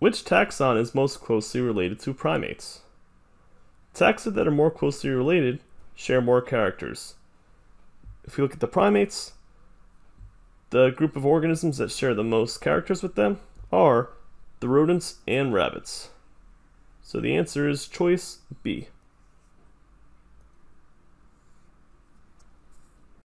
Which taxon is most closely related to primates? Taxa that are more closely related share more characters. If we look at the primates, the group of organisms that share the most characters with them are the rodents and rabbits. So the answer is choice B.